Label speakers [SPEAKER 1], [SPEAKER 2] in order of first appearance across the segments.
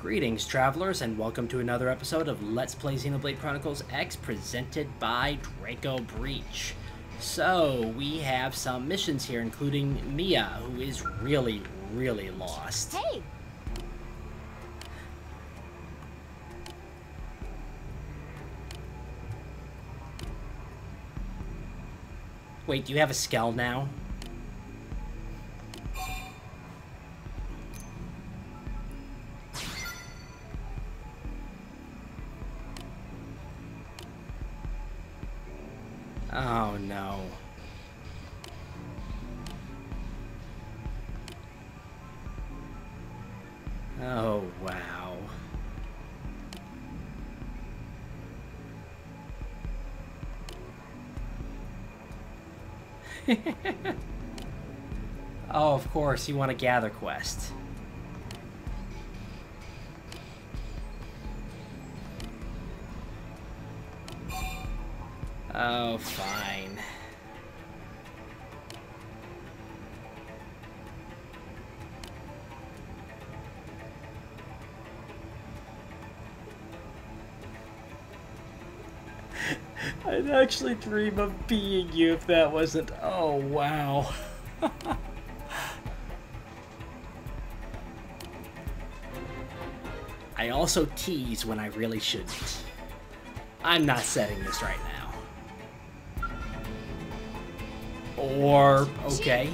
[SPEAKER 1] Greetings, travelers, and welcome to another episode of Let's Play Xenoblade Chronicles X presented by Draco Breach. So, we have some missions here, including Mia, who is really, really lost.
[SPEAKER 2] Hey,
[SPEAKER 1] Wait, do you have a skull now? oh, of course, you want a gather quest. Oh, fine. I'd actually dream of being you if that wasn't. Oh, wow. I also tease when I really shouldn't. I'm not setting this right now. Or, okay.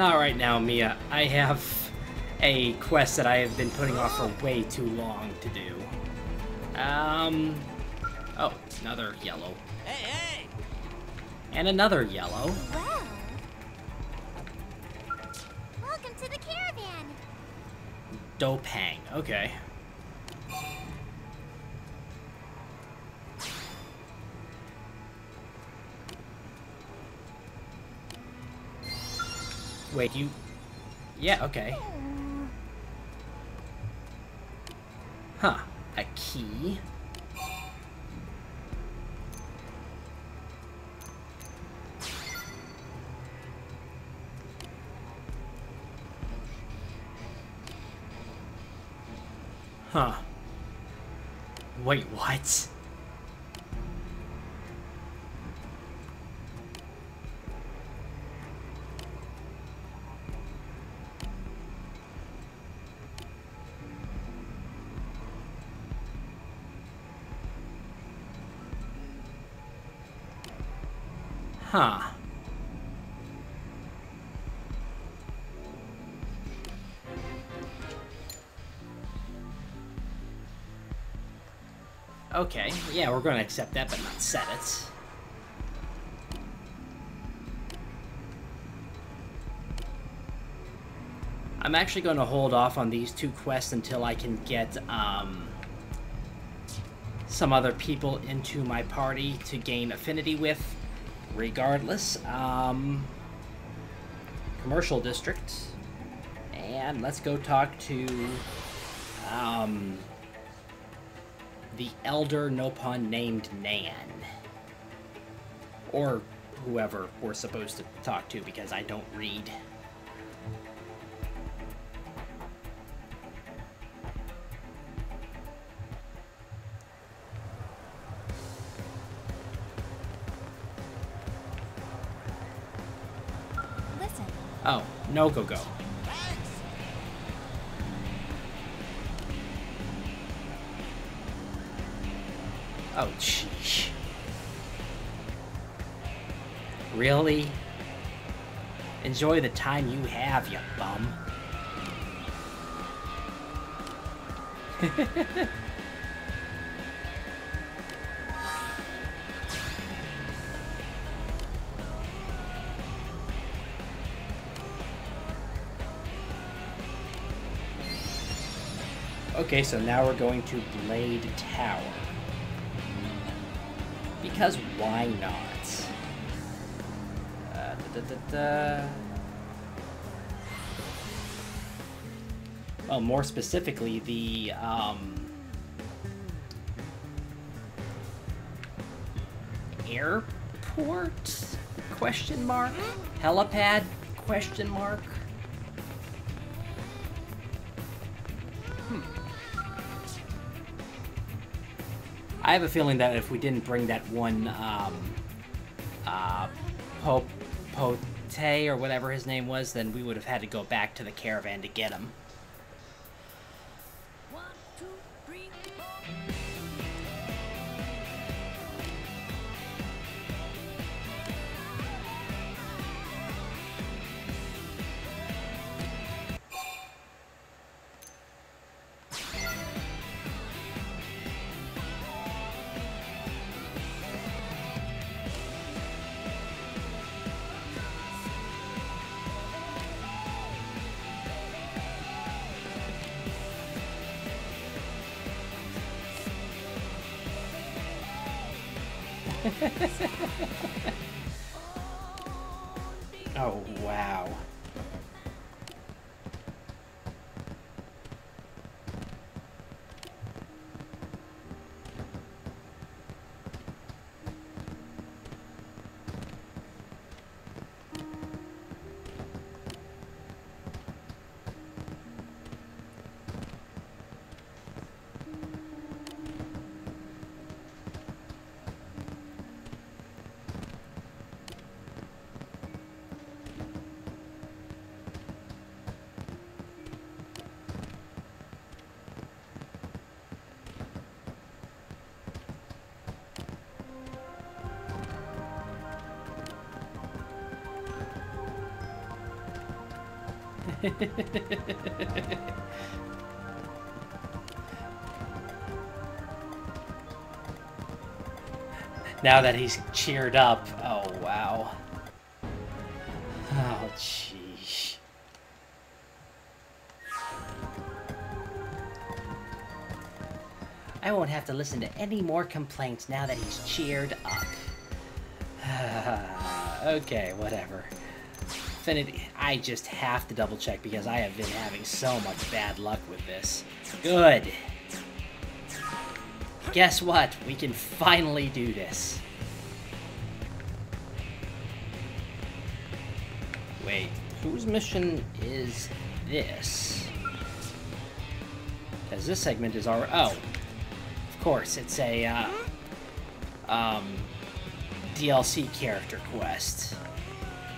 [SPEAKER 1] Not right now, Mia. I have a quest that I have been putting off for way too long to do. Um. Oh, another yellow.
[SPEAKER 3] Hey, hey!
[SPEAKER 1] And another yellow.
[SPEAKER 2] well. Welcome to the caravan.
[SPEAKER 1] Dopang. Okay. Wait, you... Yeah, okay. Huh. A key. Huh. Wait, what? Okay, yeah, we're going to accept that, but not set it. I'm actually going to hold off on these two quests until I can get um, some other people into my party to gain affinity with. Regardless, um, commercial district, and let's go talk to um, the elder Nopon named Nan. Or whoever we're supposed to talk to because I don't read.
[SPEAKER 2] Listen,
[SPEAKER 1] Oh, no go go. Oh, sheesh. Really? Enjoy the time you have, you bum. Okay, so now we're going to Blade Tower. Because why not? Uh, da, da, da, well, more specifically, the um, airport question mark helipad question mark. I have a feeling that if we didn't bring that one um, uh, or whatever his name was, then we would have had to go back to the caravan to get him. Oh, wow. now that he's cheered up. Oh, wow. Oh, jeez. I won't have to listen to any more complaints now that he's cheered up. okay, whatever. Affinity, I just have to double check because I have been having so much bad luck with this. Good. Guess what? We can finally do this. Wait, whose mission is this? Because this segment is our oh, of course, it's a uh, um, DLC character quest,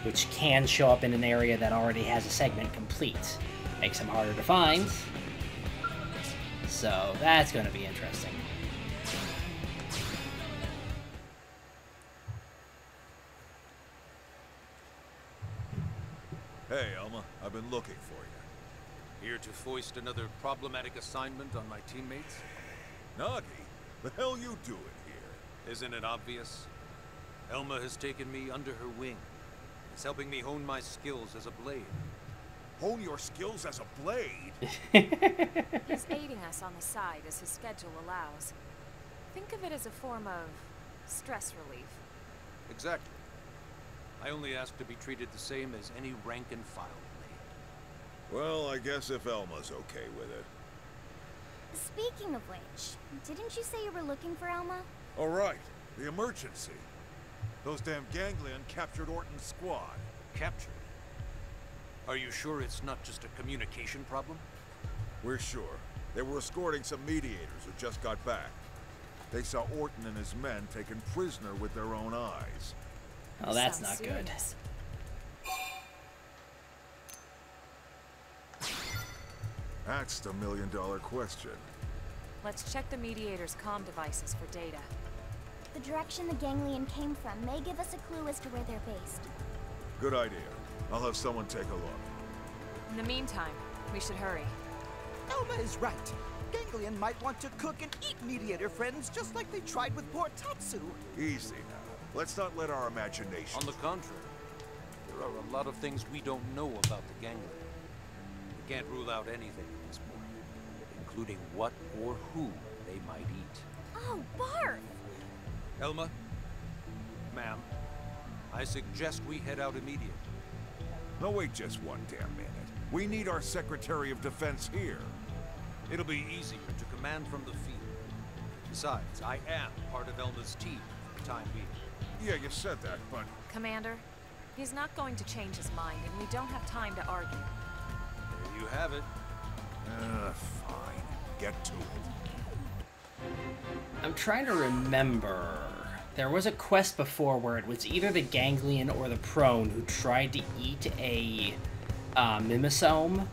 [SPEAKER 1] which can show up in an area that already has a segment complete. Makes them harder to find. So that's going to be interesting.
[SPEAKER 4] Hey, Elma, I've been looking for you.
[SPEAKER 5] Here to foist another problematic assignment on my teammates?
[SPEAKER 4] Nagi, the hell you doing here?
[SPEAKER 5] Isn't it obvious? Elma has taken me under her wing. Is helping me hone my skills as a blade.
[SPEAKER 4] Hone your skills as a blade?
[SPEAKER 6] He's aiding us on the side as his schedule allows. Think of it as a form of stress relief.
[SPEAKER 5] Exactly. I only ask to be treated the same as any rank and file blade.
[SPEAKER 4] Well, I guess if Elma's okay with it.
[SPEAKER 2] Speaking of which, didn't you say you were looking for Elma?
[SPEAKER 4] All right, the emergency. Those damn ganglion captured Orton's squad.
[SPEAKER 5] Captured? Are you sure it's not just a communication problem?
[SPEAKER 4] We're sure. They were escorting some mediators who just got back. They saw Orton and his men taken prisoner with their own eyes.
[SPEAKER 1] Oh, that's
[SPEAKER 6] Sounds
[SPEAKER 1] not good.
[SPEAKER 6] serious.
[SPEAKER 4] That's the million dollar question.
[SPEAKER 6] Let's check the mediator's comm devices for data.
[SPEAKER 2] The direction the ganglion came from may give us a clue as to where they're based.
[SPEAKER 4] Good idea. I'll have someone take a look.
[SPEAKER 6] In the meantime, we should hurry.
[SPEAKER 7] Elma is right. Ganglion might want to cook and eat mediator friends just like they tried with poor Tatsu.
[SPEAKER 4] Easy now. Let's not let our imagination.
[SPEAKER 5] On the contrary, there are a lot of things we don't know about the ganglion. We can't rule out anything at this point, including what or who they might eat.
[SPEAKER 2] Oh, Barth!
[SPEAKER 5] Elma? Ma'am, I suggest we head out immediately.
[SPEAKER 4] No, wait just one damn minute. We need our Secretary of Defense here.
[SPEAKER 5] It'll be easier to command from the field. Besides, I am part of Elma's team for the time being.
[SPEAKER 4] Yeah, you said that, but
[SPEAKER 6] Commander, he's not going to change his mind, and we don't have time to argue.
[SPEAKER 5] There you have it.
[SPEAKER 4] uh, fine. Get to it.
[SPEAKER 1] I'm trying to remember. There was a quest before where it was either the ganglion or the prone who tried to eat a uh, mimeosome,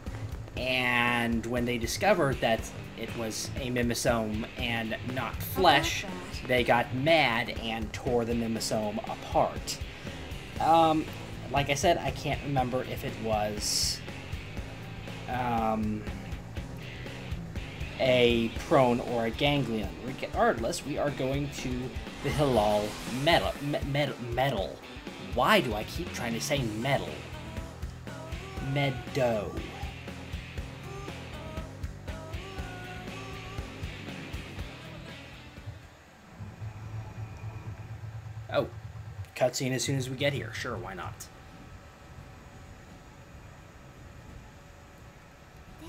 [SPEAKER 1] and when they discovered that it was a mimeosome and not flesh, they got mad and tore the mimeosome apart. Um, like I said, I can't remember if it was um, a prone or a ganglion. Regardless, we are going to the Hilal metal. Metal. Metal. Why do I keep trying to say metal? Meadow. Oh, cutscene as soon as we get here. Sure, why not?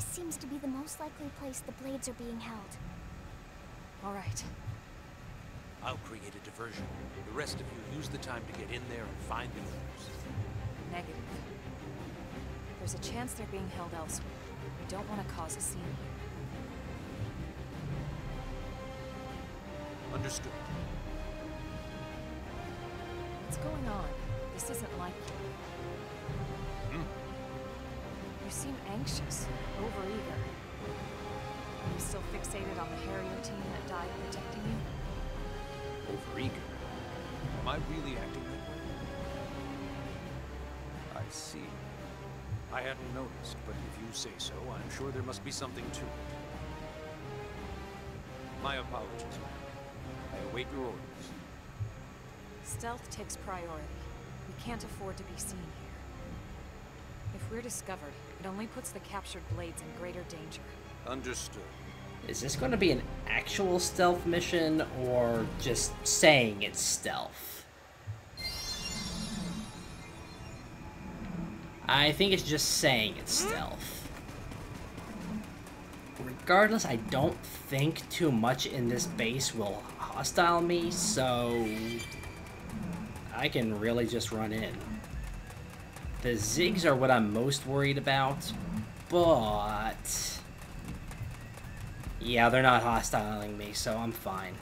[SPEAKER 2] This seems to be the most likely place the blades are being held.
[SPEAKER 6] All right.
[SPEAKER 5] I'll create a diversion. The rest of you use the time to get in there and find the others.
[SPEAKER 6] Negative. There's a chance they're being held elsewhere. We don't want to cause a scene here.
[SPEAKER 5] Understood.
[SPEAKER 6] What's going on? This isn't like you. You seem anxious, overeager. Are you still fixated on the Harrier team that died protecting you?
[SPEAKER 5] Overeager. Am I really acting that way? I see. I hadn't noticed, but if you say so, I'm sure there must be something to it. My apologies, ma'am. I await your orders.
[SPEAKER 6] Stealth takes priority. We can't afford to be seen here. If we're discovered, it only puts the captured blades in greater danger.
[SPEAKER 5] Understood.
[SPEAKER 1] Is this going to be an actual stealth mission or just saying it's stealth? I think it's just saying it's hmm? stealth. Regardless, I don't think too much in this base will hostile me, so I can really just run in. The zigs are what I'm most worried about, but... Yeah, they're not hostiling me, so I'm fine.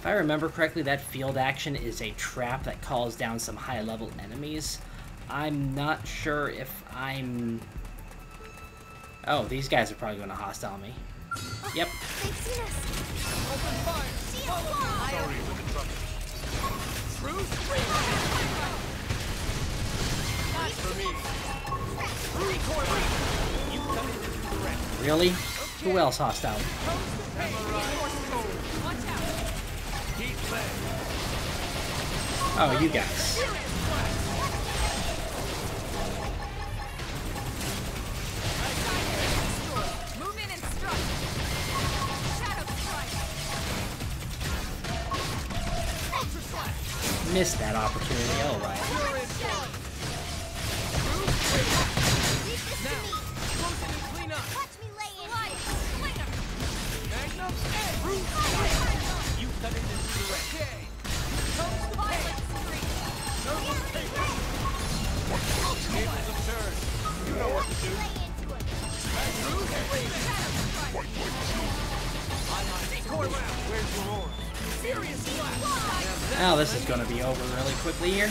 [SPEAKER 1] If I remember correctly, that field action is a trap that calls down some high-level enemies. I'm not sure if I'm... Oh, these guys are probably going to hostile me. Yep. Really? Who else hostile? Oh, you guys. Missed that opportunity. Oh, right.
[SPEAKER 2] Leave this
[SPEAKER 1] Now this is to be over really quickly here.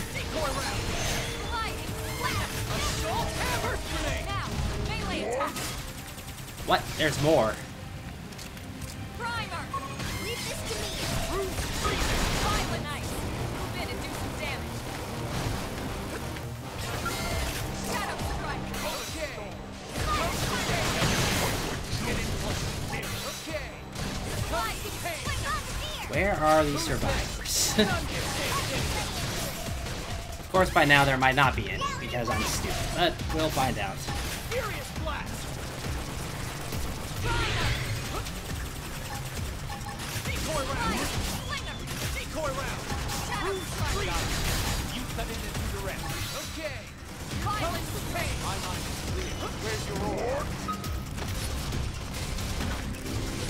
[SPEAKER 1] What? There's more.
[SPEAKER 6] Primer!
[SPEAKER 2] Leave this to me.
[SPEAKER 1] Where are the survivors? of course, by now there might not be any, because I'm stupid, but we'll find out.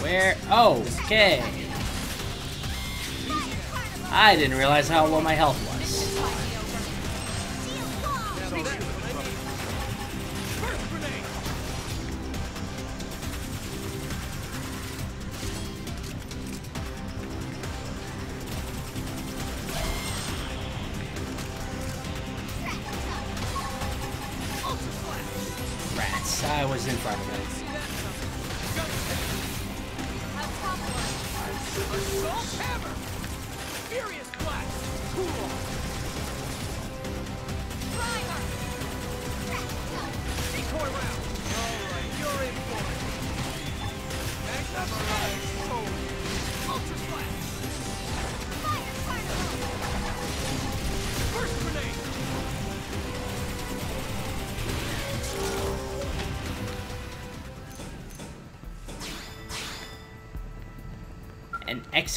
[SPEAKER 1] Where? Oh, okay. I didn't realize how low my health was. Rats. I was in front of it.
[SPEAKER 3] Assault hammer.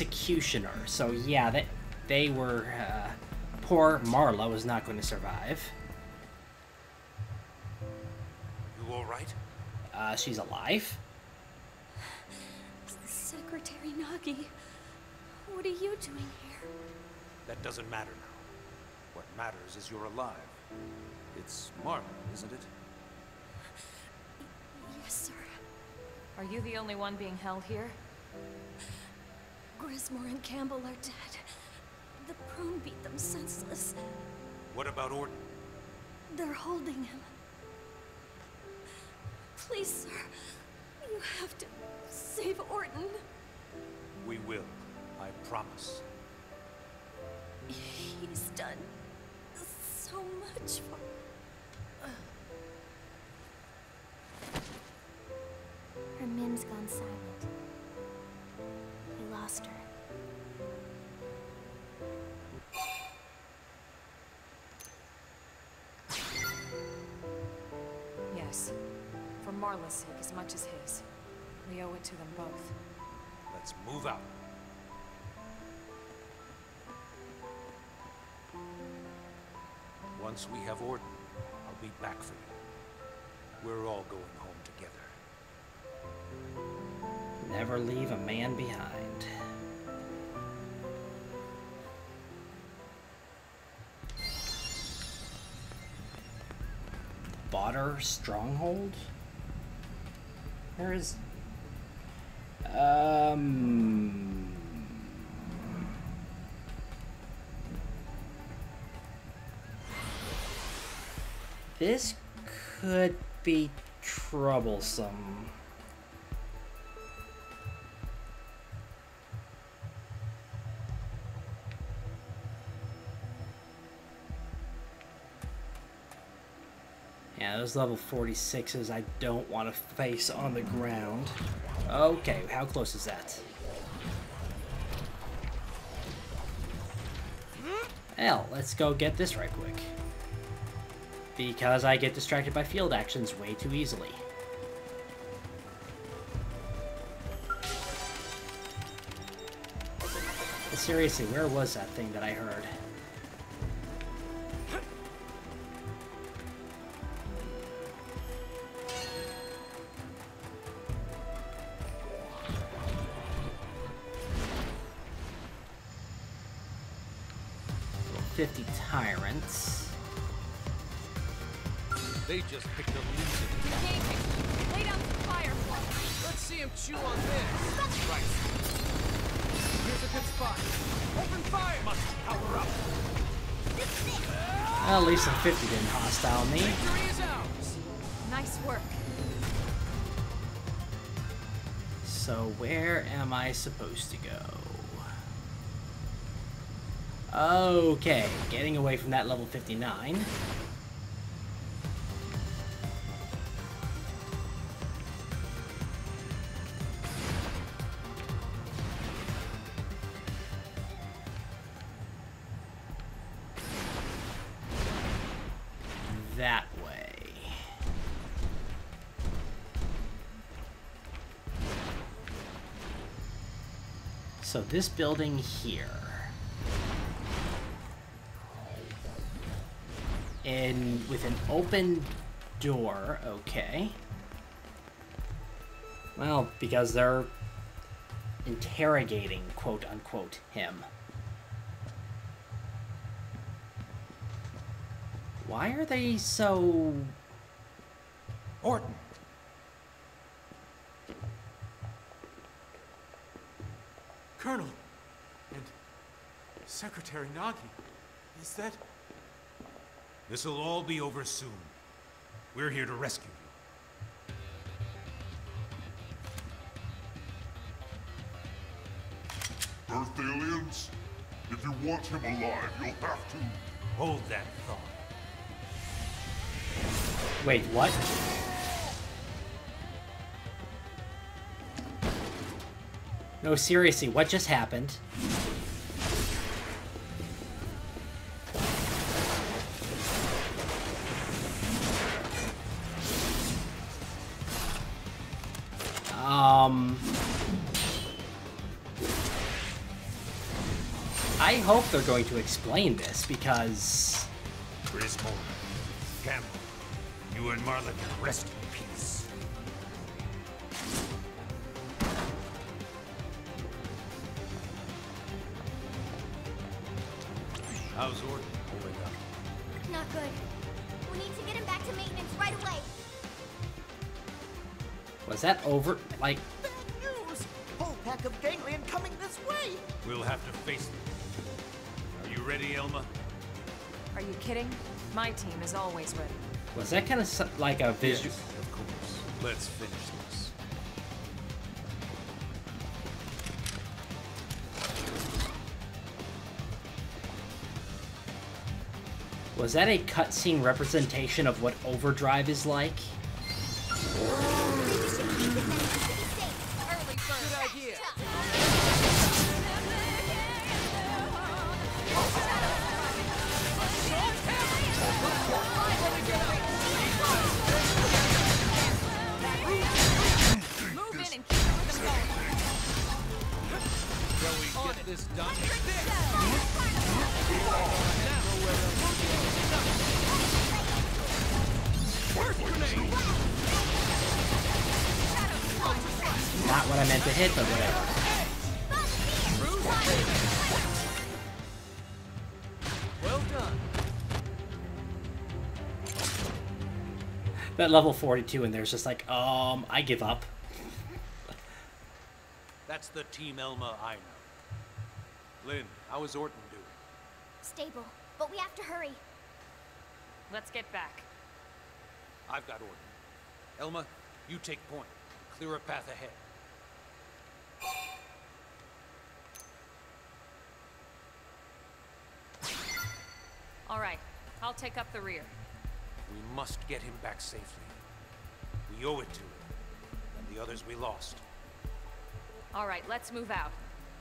[SPEAKER 1] Executioner. So yeah, they, they were... Uh, poor Marla was not going to survive.
[SPEAKER 5] You all right?
[SPEAKER 1] Uh, she's alive.
[SPEAKER 2] Secretary Nagi, what are you doing here?
[SPEAKER 5] That doesn't matter now. What matters is you're alive. It's Marlon, isn't it?
[SPEAKER 2] Yes, sir.
[SPEAKER 6] Are you the only one being held here?
[SPEAKER 2] Grismore and Campbell are dead. The prone beat them senseless.
[SPEAKER 5] What about Orton?
[SPEAKER 2] They're holding him. Please, sir. You have to save Orton.
[SPEAKER 5] We will. I promise.
[SPEAKER 2] He's done so much for...
[SPEAKER 6] Marla's sake as much as his. We owe it to them both.
[SPEAKER 5] Let's move out. Once we have Orton, I'll be back for you. We're all going home together.
[SPEAKER 1] Never leave a man behind. Botter Stronghold? Where is... Um... This could be troublesome. Those level 46s I don't want to face on the ground. Okay, how close is that? Hell, let's go get this right quick. Because I get distracted by field actions way too easily. Seriously, where was that thing that I heard?
[SPEAKER 5] Just picked up leads.
[SPEAKER 6] Lay down some fire for
[SPEAKER 3] Let's see him chew on this. Right. Here's a good spot. Open fire.
[SPEAKER 5] Must power up.
[SPEAKER 1] Well, at least the 50 didn't hostile me.
[SPEAKER 3] Victory is ours.
[SPEAKER 6] Nice work.
[SPEAKER 1] So where am I supposed to go? Okay, getting away from that level 59. So this building here. And with an open door, okay. Well, because they're interrogating, quote unquote, him. Why are they so...
[SPEAKER 5] Orton,
[SPEAKER 3] Colonel! And Secretary Nagi. Is that...
[SPEAKER 8] This'll all be over soon. We're here to rescue you.
[SPEAKER 4] Earth aliens? If you want him alive, you'll have to.
[SPEAKER 8] Hold that thought.
[SPEAKER 1] Wait, what? No, seriously, what just happened? Um... I hope they're going to explain this, because...
[SPEAKER 8] Griswold, Campbell, you and Marla can rest
[SPEAKER 5] How's Orton holding up?
[SPEAKER 2] Not good. We need to get him back to maintenance right away.
[SPEAKER 1] Was that over? Like,
[SPEAKER 7] Bad news! Whole pack of ganglion coming this way!
[SPEAKER 8] We'll have to face them. Are you ready, Elma?
[SPEAKER 6] Are you kidding? My team is always ready.
[SPEAKER 1] was that kind of like a visual?
[SPEAKER 5] Yes, of course. Let's finish
[SPEAKER 1] Was that a cutscene representation of what Overdrive is like? That level 42 and there's just like, um, I give up.
[SPEAKER 5] That's the Team Elma I know. Lin, how is Orton doing?
[SPEAKER 2] Stable, but we have to hurry.
[SPEAKER 6] Let's get back.
[SPEAKER 5] I've got Orton. Elma, you take point. Clear a path ahead.
[SPEAKER 6] All right, I'll take up the rear.
[SPEAKER 5] We must get him back safely. We owe it to him. And the others we lost.
[SPEAKER 6] All right, let's move out.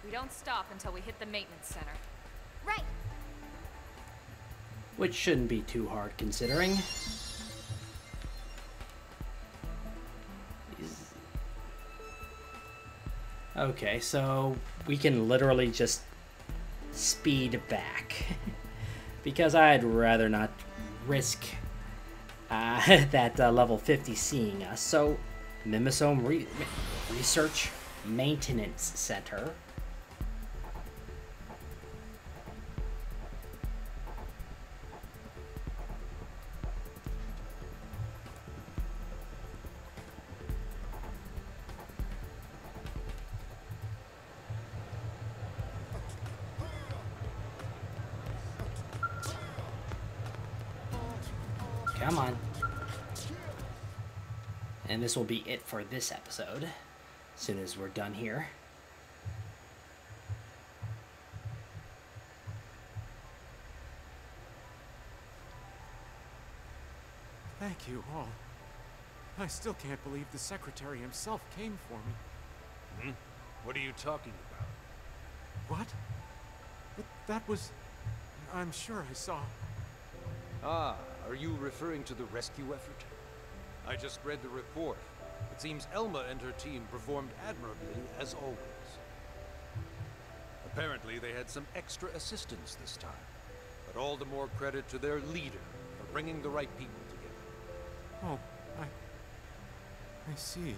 [SPEAKER 6] We don't stop until we hit the maintenance center.
[SPEAKER 2] Right.
[SPEAKER 1] Which shouldn't be too hard considering. Okay, so we can literally just speed back. because I'd rather not risk uh, that uh, level 50 seeing us. So, Mimeosome Re- Research Maintenance Center. And this will be it for this episode. As soon as we're done here.
[SPEAKER 3] Thank you all. I still can't believe the Secretary himself came for me.
[SPEAKER 5] Hmm? What are you talking about?
[SPEAKER 3] What? But that was... I'm sure I saw...
[SPEAKER 5] Ah, are you referring to the rescue effort? I just read the report. It seems Elma and her team performed admirably, as always. Apparently, they had some extra assistance this time. But all the more credit to their leader for bringing the right people together.
[SPEAKER 3] Oh, I... I see.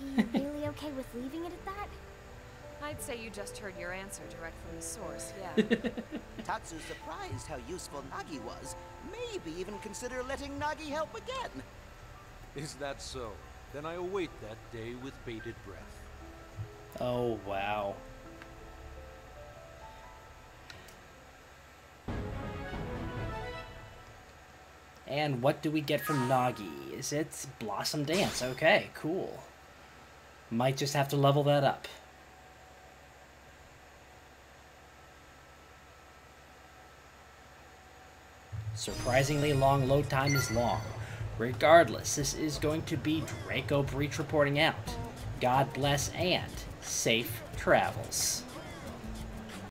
[SPEAKER 2] You really okay with leaving it at that?
[SPEAKER 6] I'd say you just heard your answer direct from the source, yeah.
[SPEAKER 7] Tatsu's surprised how useful Nagi was. Maybe even consider letting Nagi help again.
[SPEAKER 5] Is that so? Then I await that day with bated breath.
[SPEAKER 1] Oh, wow. And what do we get from Nagi? Is it Blossom Dance? Okay, cool. Might just have to level that up. Surprisingly long load time is long. Regardless, this is going to be Draco Breach reporting out. God bless and safe travels.